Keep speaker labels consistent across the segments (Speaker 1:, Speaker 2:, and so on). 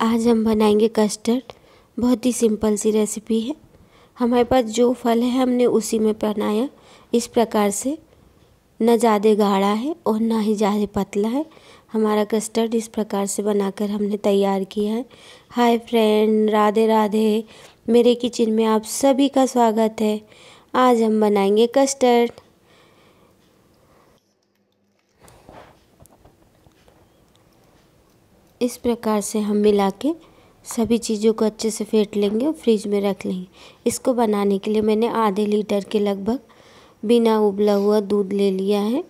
Speaker 1: आज हम बनाएँगे कस्टर्ड बहुत ही सिंपल सी रेसिपी है। हमारे पास जो फल है, हमने उसी में बनाया इस प्रकार से न ज़्यादा गाढ़ा है और ना ही ज़्यादा पतला है। हमारा कस्टर्ड इस प्रकार से बनाकर हमने तैयार किया है। Hi friend Radhe Radhe. मेरे किचन में आप सभी का स्वागत है। आज हम बनाएँगे कस्टर्ड इस प्रकार से हम मिला के सभी चीज़ों को अच्छे से फेंट लेंगे और फ्रिज में रख लेंगे। इसको बनाने के लिए मैंने आधे लीटर के लगभग बिना उबला हुआ दूध ले लिया है।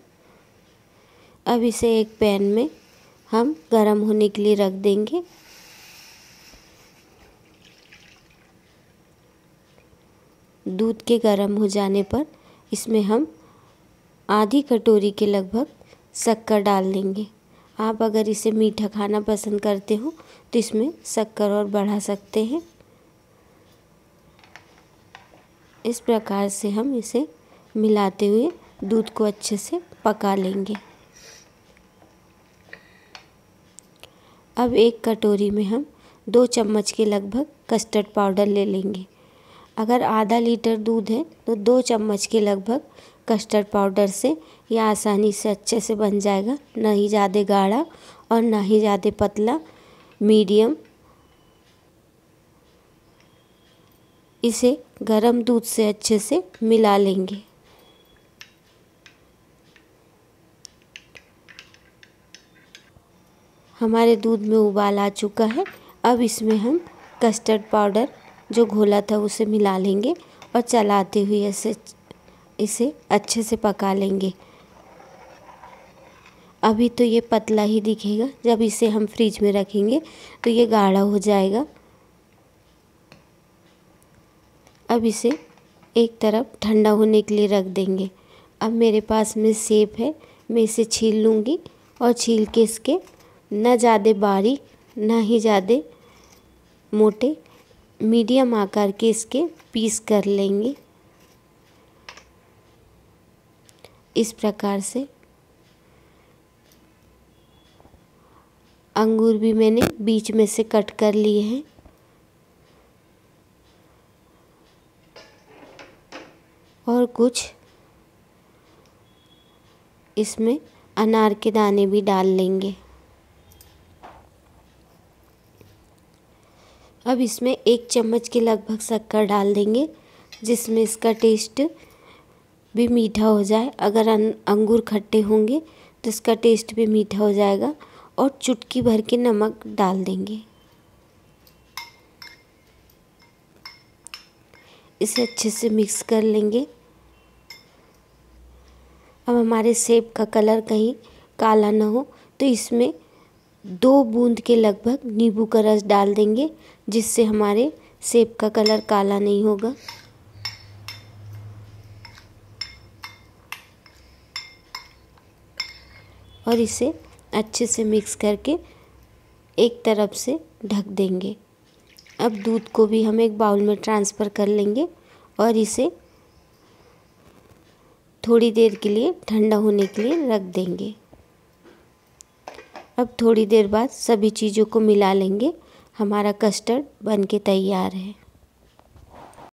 Speaker 1: अब इसे एक पैन में हम गरम होने के लिए रख देंगे। दूध के गर्म हो जाने पर इसमें हम आधी कटोरी के लगभग शक्कर डाल देंगे। आप अगर इसे मीठा खाना पसंद करते हो तो इसमें शक्कर और बढ़ा सकते हैं। इस प्रकार से हम इसे मिलाते हुए दूध को अच्छे से पका लेंगे। अब एक कटोरी में हम दो चम्मच के लगभग कस्टर्ड पाउडर ले लेंगे। अगर आधा लीटर दूध है तो दो चम्मच के लगभग कस्टर्ड पाउडर से यह आसानी से अच्छे से बन जाएगा। ना ही ज़्यादा गाढ़ा और ना ही ज़्यादा पतला, मीडियम। इसे गरम दूध से अच्छे से मिला लेंगे। हमारे दूध में उबाल आ चुका है। अब इसमें हम कस्टर्ड पाउडर जो घोला था उसे मिला लेंगे और चलाते हुए ऐसे इसे अच्छे से पका लेंगे। अभी तो ये पतला ही दिखेगा। जब इसे हम फ्रिज में रखेंगे तो ये गाढ़ा हो जाएगा। अब इसे एक तरफ़ ठंडा होने के लिए रख देंगे। अब मेरे पास में सेब है, मैं इसे छील लूँगी और छील के इसके ना ज़्यादा बारीक, ना ही ज़्यादा मोटे, मीडियम आकार के इसके पीस कर लेंगे। इस प्रकार से। अंगूर भी मैंने बीच में से कट कर लिए हैं। और कुछ इसमें अनार के दाने भी डाल लेंगे। अब इसमें एक चम्मच के लगभग शक्कर डाल देंगे, जिसमें इसका टेस्ट भी मीठा हो जाए। अगर अंगूर खट्टे होंगे तो इसका टेस्ट भी मीठा हो जाएगा और चुटकी भर के नमक डाल देंगे। इसे अच्छे से मिक्स कर लेंगे। अब हमारे सेब का कलर कहीं काला ना हो तो इसमें दो बूंद के लगभग नींबू का रस डाल देंगे, जिससे हमारे सेब का कलर काला नहीं होगा। और इसे अच्छे से मिक्स करके एक तरफ़ से ढक देंगे। अब दूध को भी हम एक बाउल में ट्रांसफ़र कर लेंगे और इसे थोड़ी देर के लिए ठंडा होने के लिए रख देंगे। अब थोड़ी देर बाद सभी चीज़ों को मिला लेंगे। हमारा कस्टर्ड बन के तैयार है।